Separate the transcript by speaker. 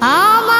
Speaker 1: ama